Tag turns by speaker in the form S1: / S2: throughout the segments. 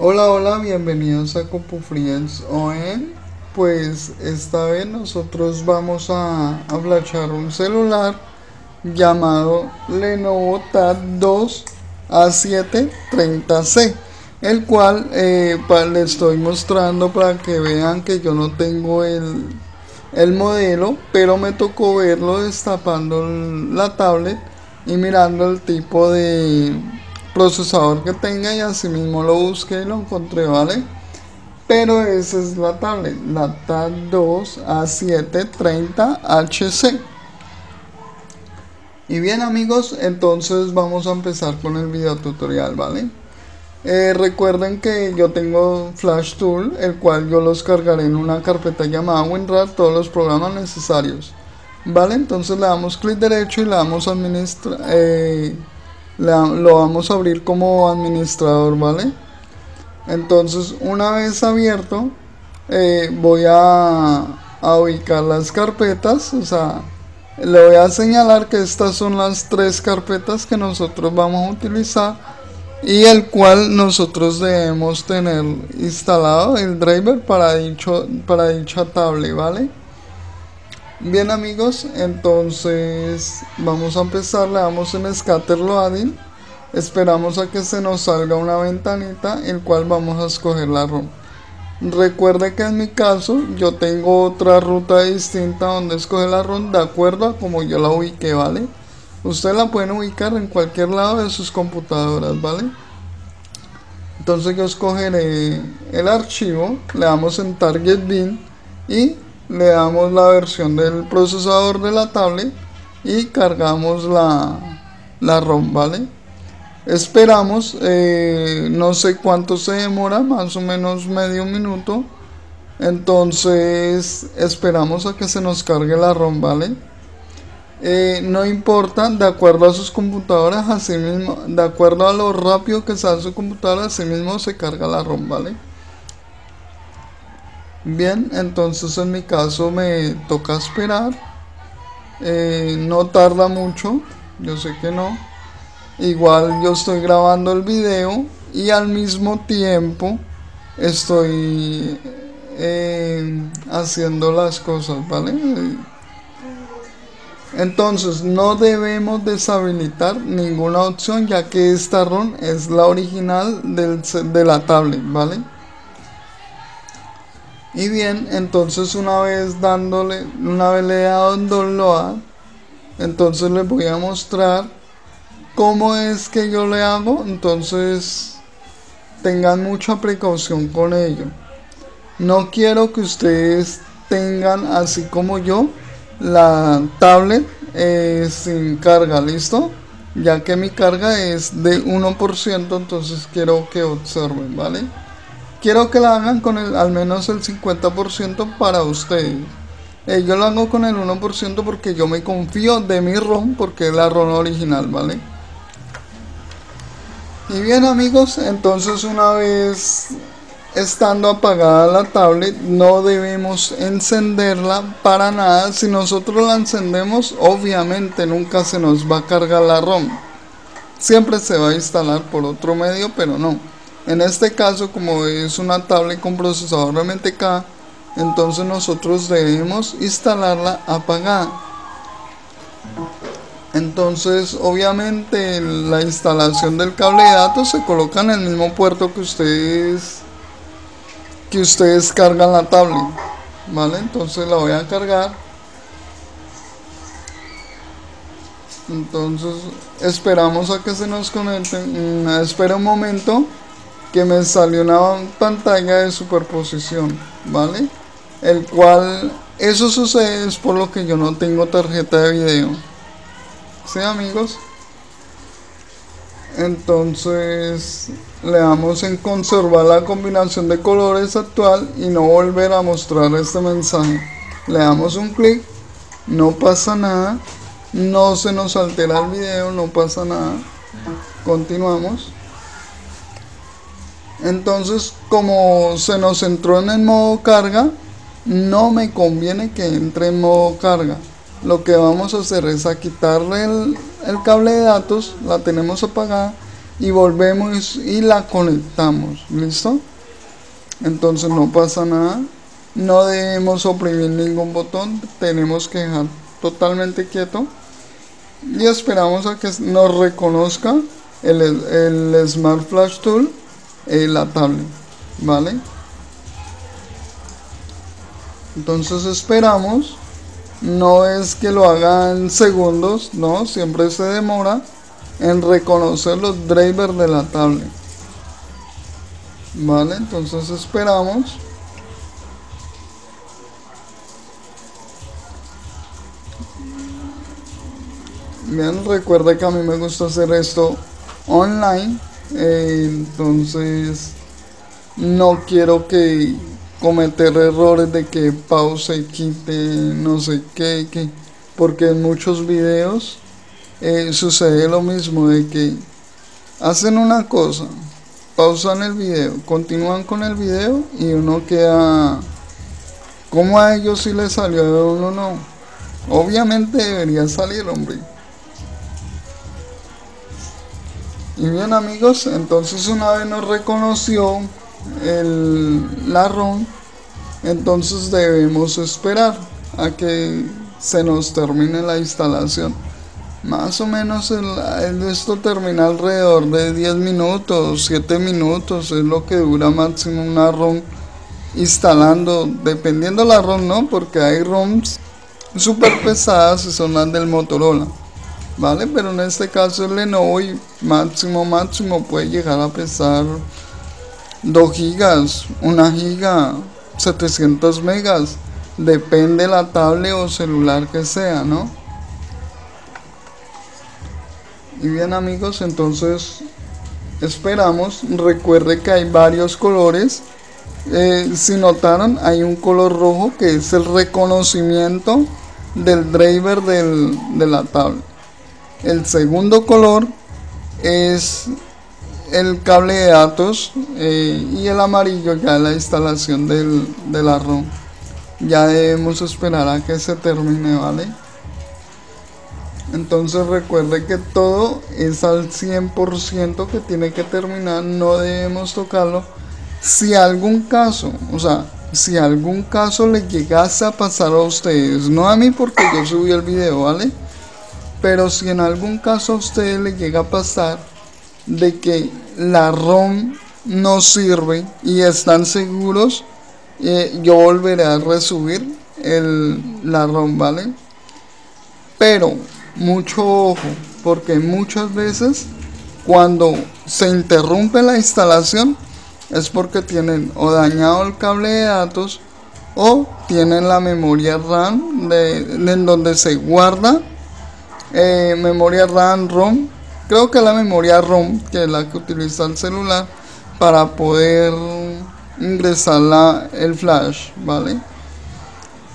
S1: Hola, hola, bienvenidos a CompuFriends ON. Pues esta vez nosotros vamos a, flashar un celular llamado Lenovo Tab 2 A730C, el cual eh, le estoy mostrando para que vean que yo no tengo el, el modelo, pero me tocó verlo destapando la tablet y mirando el tipo de procesador que tenga y así mismo lo busqué y lo encontré, ¿vale? Pero esa es la tablet, la Tab 2 A730HC. Y bien amigos, entonces vamos a empezar con el video tutorial, ¿vale? Eh, recuerden que yo tengo Flash Tool, el cual yo los cargaré en una carpeta llamada WinRAR, todos los programas necesarios. ¿Vale? Entonces le damos clic derecho y le damos administrar... Eh, lo vamos a abrir como administrador, ¿vale? Entonces, una vez abierto, eh, voy a, ubicar las carpetas, o sea, le voy a señalar que estas son las tres carpetas que nosotros vamos a utilizar y el cual nosotros debemos tener instalado el driver para dicho para dicha tablet vale bien amigos entonces vamos a empezar le damos en scatter loading. Esperamos a que se nos salga una ventanita el cual vamos a escoger la ROM. Recuerde que en mi caso yo tengo otra ruta distinta donde escoger la ROM de acuerdo a como yo la ubiqué vale Ustedes la pueden ubicar en cualquier lado de sus computadoras, ¿vale? Entonces yo escogeré el archivo, le damos en Target Bin y le damos la versión del procesador de la tablet y cargamos la, la ROM, ¿vale? Esperamos, eh, no sé cuánto se demora, más o menos medio minuto. Entonces esperamos a que se nos cargue la ROM, ¿vale? Eh, no importa, de acuerdo a sus computadoras, así mismo, de acuerdo a lo rápido que sea su computadora, así mismo se carga la ROM, ¿vale? Bien, entonces en mi caso me toca esperar. Eh, no tarda mucho, yo sé que no. Igual yo estoy grabando el video y al mismo tiempo estoy eh, haciendo las cosas, ¿vale? Entonces no debemos deshabilitar ninguna opción ya que esta ROM es la original de la tablet, ¿vale? Y bien, entonces una vez dándole, una vez le he dado download, entonces les voy a mostrar cómo es que yo le hago, entonces tengan mucha precaución con ello. No quiero que ustedes tengan así como yo la tablet eh, sin carga, ¿listo? Ya que mi carga es de 1%, entonces quiero que observen, ¿vale? Quiero que la hagan con el, al menos el 50% para ustedes. Eh, yo lo hago con el 1% porque yo me confío de mi ROM, porque es la ROM original, ¿vale? Y bien amigos, entonces una vez estando apagada la tablet no debemos encenderla para nada si nosotros la encendemos obviamente nunca se nos va a cargar la ROM siempre se va a instalar por otro medio pero no en este caso como es una tablet con procesador MTK entonces nosotros debemos instalarla apagada. Entonces obviamente la instalación del cable de datos se coloca en el mismo puerto que ustedes que ustedes cargan la tablet vale entonces la voy a cargar. Entonces esperamos a que se nos conecte mm, espera un momento que me salió una pantalla de superposición vale el cual eso sucede es por lo que yo no tengo tarjeta de video. Sí amigos entonces le damos en conservar la combinación de colores actual y no volver a mostrar este mensaje. Le damos un clic no pasa nada no se nos altera el video no pasa nada. Continuamos entonces como se nos entró en el modo carga no me conviene que entre en modo carga. Lo que vamos a hacer es a quitarle el, cable de datos la tenemos apagada y volvemos y la conectamos, ¿listo? Entonces no pasa nada, no debemos oprimir ningún botón, tenemos que dejar totalmente quieto. Y esperamos a que nos reconozca el Smart Flash Tool en la tablet, ¿vale? Entonces esperamos, no es que lo hagan segundos, no, siempre se demora en reconocer los drivers de la tablet. Vale, entonces esperamos. Bien, recuerda que a mí me gusta hacer esto online. Entonces no quiero que cometer errores de que pause, quite, no sé qué, que, porque en muchos videos eh, sucede lo mismo de que hacen una cosa, pausan el video, continúan con el video y uno queda como a ellos si les salió a uno no. Obviamente debería salir, hombre. Y bien amigos, entonces una vez nos reconoció el, la ROM, entonces debemos esperar a que se nos termine la instalación. Más o menos el, esto termina alrededor de 10 minutos, 7 minutos, es lo que dura máximo una ROM instalando, dependiendo la ROM, ¿no? Porque hay ROMs súper pesadas y son las del Motorola, ¿vale? Pero en este caso el Lenovo y máximo, máximo puede llegar a pesar 2 gigas, 1 giga, 700 megas, depende la tablet o celular que sea, ¿no? Y bien amigos, entonces esperamos. Recuerde que hay varios colores. Eh, si notaron, hay un color rojo que es el reconocimiento del driver de la tablet. El segundo color es el cable de datos eh, y el amarillo ya la instalación del, de. Ya debemos esperar a que se termine, ¿vale? Entonces recuerde que todo es al 100% que tiene que terminar, no debemos tocarlo. Si algún caso, o sea, si algún caso le llegase a pasar a ustedes, no a mí porque yo subí el video, ¿vale? Pero si en algún caso a ustedes le llega a pasar de que la ROM no sirve y están seguros, eh, yo volveré a resubir el, la ROM, ¿vale? Pero mucho ojo, porque muchas veces cuando se interrumpe la instalación es porque tienen o dañado el cable de datos o tienen la memoria RAM en donde se guarda eh, memoria RAM ROM creo que la memoria ROM que es la que utiliza el celular para poder ingresar la, el flash vale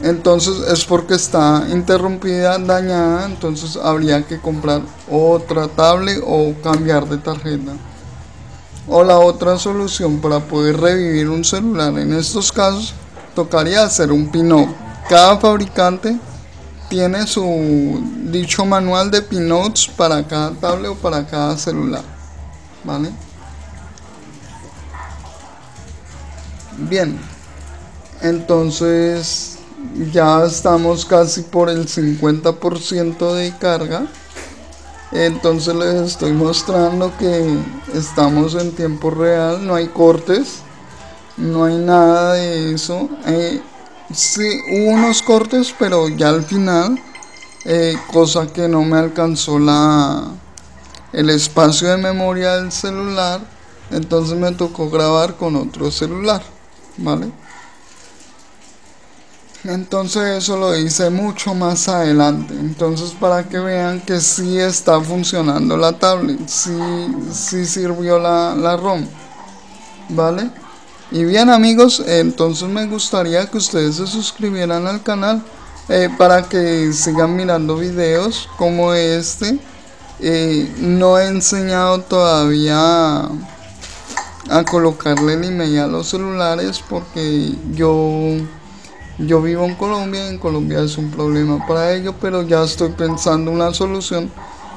S1: entonces es porque está interrumpida, dañada, entonces habría que comprar otra tablet o cambiar de tarjeta. O la otra solución para poder revivir un celular en estos casos tocaría hacer un pin-up. Cada fabricante tiene su dicho manual de pinots para cada tablet o para cada celular. ¿Vale? Bien. Entonces ya estamos casi por el 50% de carga entonces les estoy mostrando que estamos en tiempo real no hay cortes no hay nada de eso eh, sí hubo unos cortes pero ya al final eh, cosa que no me alcanzó la el espacio de memoria del celular entonces me tocó grabar con otro celular vale entonces eso lo hice mucho más adelante. Entonces para que vean que sí está funcionando la tablet, sí, sí sirvió la, la ROM. ¿Vale? Y bien amigos, entonces me gustaría que ustedes se suscribieran al canal eh, para que sigan mirando videos como este. Eh, no he enseñado todavía a colocarle el email a los celulares porque yo yo vivo en Colombia y en Colombia es un problema para ello, pero ya estoy pensando una solución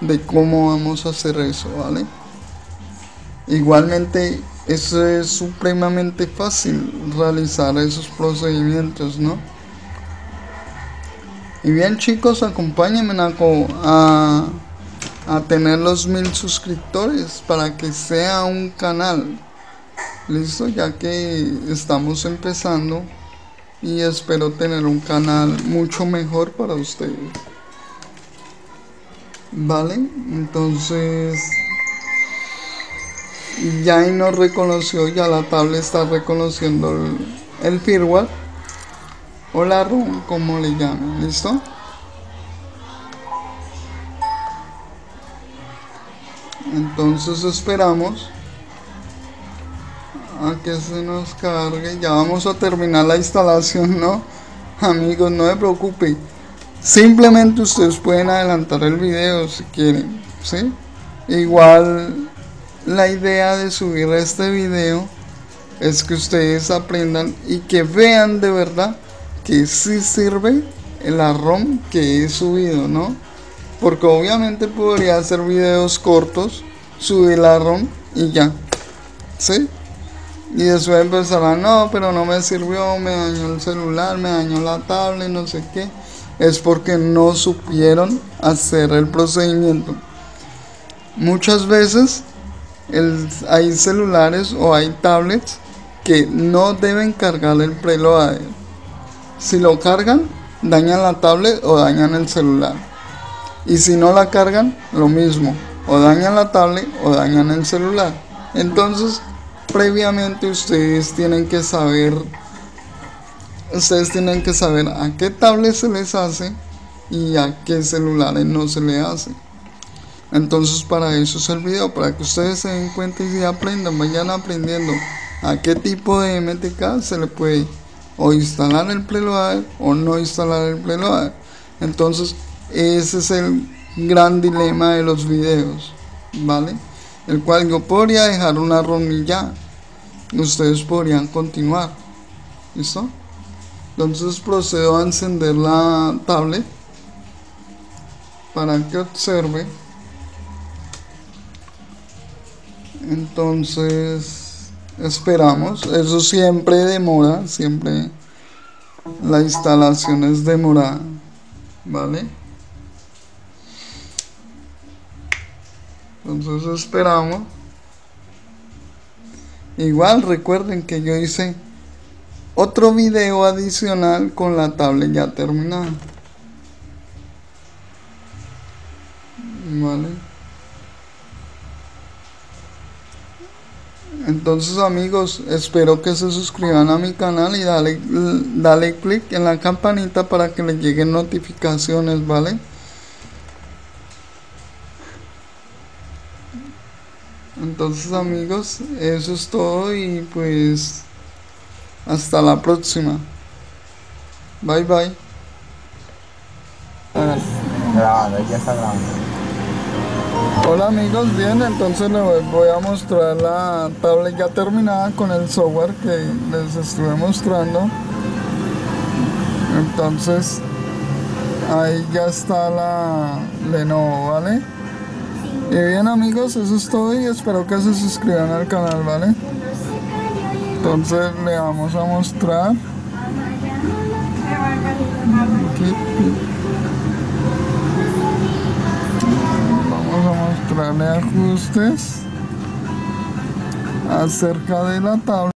S1: de cómo vamos a hacer eso, ¿vale? Igualmente, eso es supremamente fácil realizar esos procedimientos, ¿no? Y bien chicos, acompáñenme a, a tener los mil suscriptores para que sea un canal. Listo, ya que estamos empezando y espero tener un canal mucho mejor para ustedes. Vale, entonces ya ahí nos reconoció, ya la tablet está reconociendo el, el firmware o la ROM como le llaman, ¿listo? Entonces esperamos a que se nos cargue. Ya vamos a terminar la instalación, ¿no? Amigos, no se preocupen. Simplemente ustedes pueden adelantar el video si quieren, ¿sí? Igual la idea de subir este video es que ustedes aprendan y que vean de verdad que sí sirve el ROM que he subido, ¿no? Porque obviamente podría hacer videos cortos, subir la ROM y ya, ¿sí? Y después empezará, no, pero no me sirvió, me dañó el celular, me dañó la tablet, no sé qué. Es porque no supieron hacer el procedimiento. Muchas veces hay celulares o hay tablets que no deben cargar el preloader. Si lo cargan, dañan la tablet o dañan el celular. Y si no la cargan, lo mismo. O dañan la tablet o dañan el celular. Entonces, previamente ustedes tienen que saber ustedes tienen que saber a qué tablet se les hace y a qué celulares no se le hace entonces para eso es el video para que ustedes se den cuenta y aprendan vayan aprendiendo a qué tipo de MTK se le puede o instalar el preloader o no instalar el preloader. Entonces ese es el gran dilema de los videos vale el cual yo podría dejar una ronilla ustedes podrían continuar listo entonces procedo a encender la tablet para que observe entonces esperamos. Eso siempre demora siempre la instalación es demorada vale entonces esperamos. Igual recuerden que yo hice otro video adicional con la tablet ya terminada. Vale entonces amigos espero que se suscriban a mi canal y dale, dale click en la campanita para que les lleguen notificaciones vale Entonces amigos, eso es todo y pues hasta la próxima. Bye bye. Hola amigos, bien, entonces les voy a mostrar la tablet ya terminada con el software que les estuve mostrando. Entonces, ahí ya está la Lenovo, ¿vale? Y bien amigos, eso es todo y espero que se suscriban al canal, ¿vale? Entonces le vamos a mostrar. Ajustes acerca de la tabla.